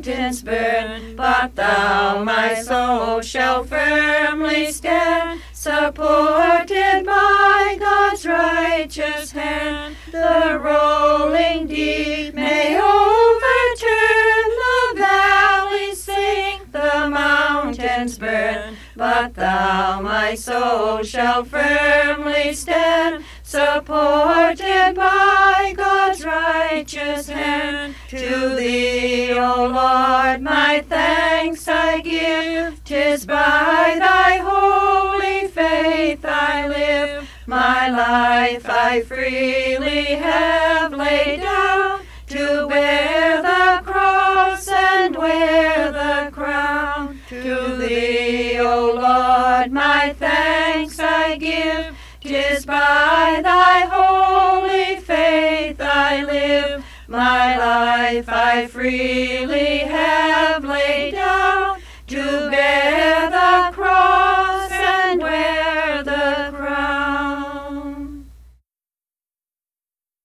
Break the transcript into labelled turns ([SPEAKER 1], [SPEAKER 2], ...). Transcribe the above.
[SPEAKER 1] mountains burn, but thou, my soul, shall firmly stand, supported by God's righteous hand. The rolling deep may overturn, the valleys sink, the mountains burn, but thou, my soul, shall firmly stand, supported by God's righteous hand. To thee, O Lord, My life I freely have laid down to bear the cross and wear the crown. To thee, O Lord, my thanks I give. Tis by thy holy faith I live. My life I freely have